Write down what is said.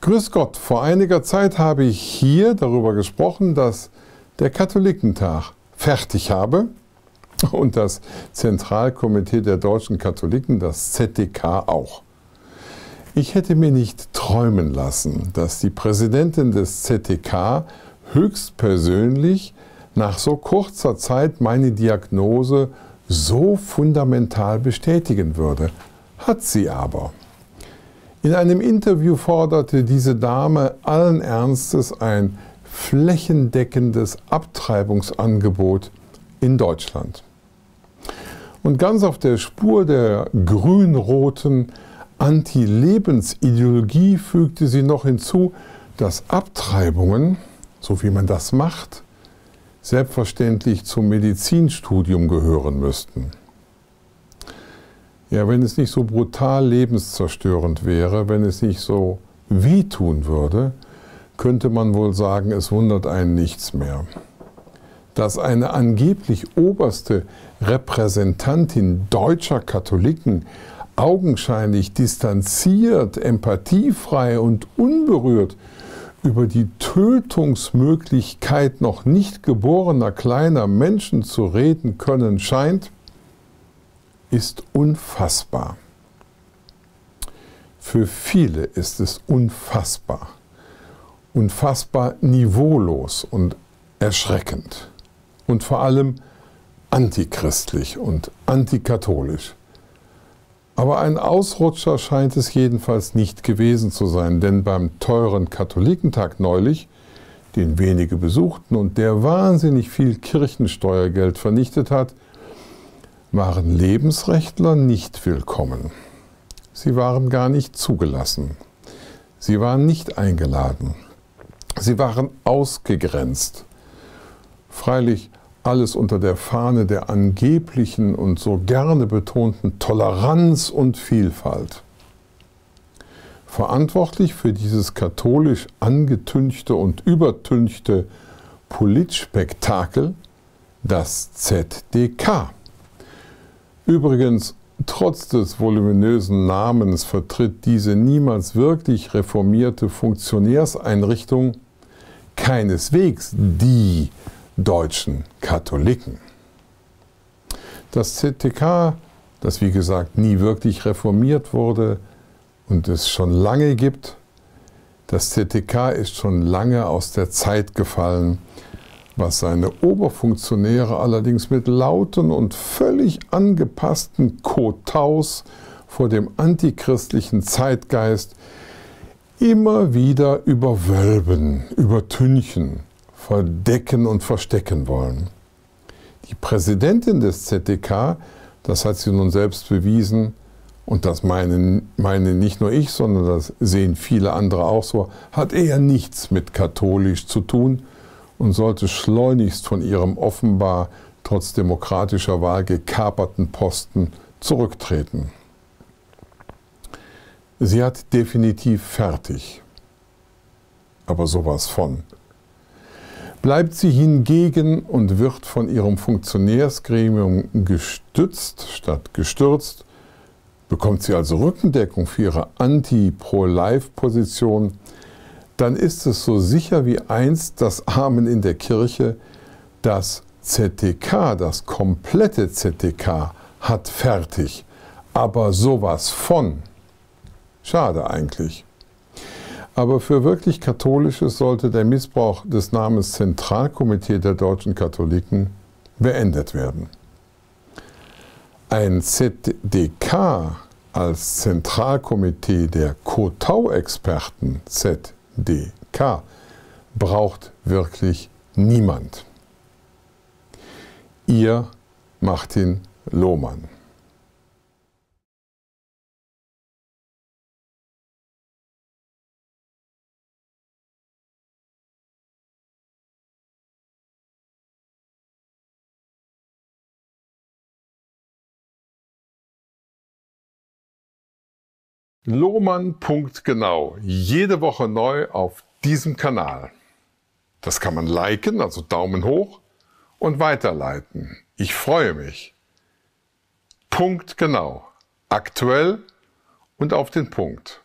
Grüß Gott, vor einiger Zeit habe ich hier darüber gesprochen, dass der Katholikentag fertig habe und das Zentralkomitee der deutschen Katholiken, das ZDK, auch. Ich hätte mir nicht träumen lassen, dass die Präsidentin des ZDK höchstpersönlich nach so kurzer Zeit meine Diagnose so fundamental bestätigen würde. Hat sie aber. In einem Interview forderte diese Dame allen Ernstes ein flächendeckendes Abtreibungsangebot in Deutschland. Und ganz auf der Spur der grün-roten Anti-Lebensideologie fügte sie noch hinzu, dass Abtreibungen, so wie man das macht, selbstverständlich zum Medizinstudium gehören müssten. Ja, wenn es nicht so brutal lebenszerstörend wäre, wenn es nicht so wehtun würde, könnte man wohl sagen, es wundert einen nichts mehr. Dass eine angeblich oberste Repräsentantin deutscher Katholiken augenscheinlich distanziert, empathiefrei und unberührt über die Tötungsmöglichkeit noch nicht geborener kleiner Menschen zu reden können scheint, ist unfassbar. Für viele ist es unfassbar. Unfassbar niveaulos und erschreckend. Und vor allem antichristlich und antikatholisch. Aber ein Ausrutscher scheint es jedenfalls nicht gewesen zu sein, denn beim teuren Katholikentag neulich, den wenige besuchten und der wahnsinnig viel Kirchensteuergeld vernichtet hat, waren Lebensrechtler nicht willkommen. Sie waren gar nicht zugelassen. Sie waren nicht eingeladen. Sie waren ausgegrenzt. Freilich alles unter der Fahne der angeblichen und so gerne betonten Toleranz und Vielfalt. Verantwortlich für dieses katholisch angetünchte und übertünchte Politspektakel das ZDK. Übrigens, trotz des voluminösen Namens vertritt diese niemals wirklich reformierte Funktionärseinrichtung keineswegs die deutschen Katholiken. Das ZTK, das wie gesagt nie wirklich reformiert wurde und es schon lange gibt, das ZTK ist schon lange aus der Zeit gefallen was seine Oberfunktionäre allerdings mit lauten und völlig angepassten Kotaus vor dem antichristlichen Zeitgeist immer wieder überwölben, übertünchen, verdecken und verstecken wollen. Die Präsidentin des ZDK, das hat sie nun selbst bewiesen, und das meine, meine nicht nur ich, sondern das sehen viele andere auch so, hat eher nichts mit katholisch zu tun, und sollte schleunigst von ihrem offenbar trotz demokratischer Wahl gekaperten Posten zurücktreten. Sie hat definitiv fertig. Aber sowas von. Bleibt sie hingegen und wird von ihrem Funktionärsgremium gestützt statt gestürzt, bekommt sie also Rückendeckung für ihre Anti-Pro-Life-Position, dann ist es so sicher wie einst das Amen in der Kirche, das ZTK, das komplette ZTK hat fertig. Aber sowas von. Schade eigentlich. Aber für wirklich Katholisches sollte der Missbrauch des Namens Zentralkomitee der deutschen Katholiken beendet werden. Ein ZDK als Zentralkomitee der Kotau-Experten ZDK DK braucht wirklich niemand. Ihr Martin Lohmann. Lohmann Punkt genau. Jede Woche neu auf diesem Kanal. Das kann man liken, also Daumen hoch und weiterleiten. Ich freue mich. Punkt genau. Aktuell und auf den Punkt.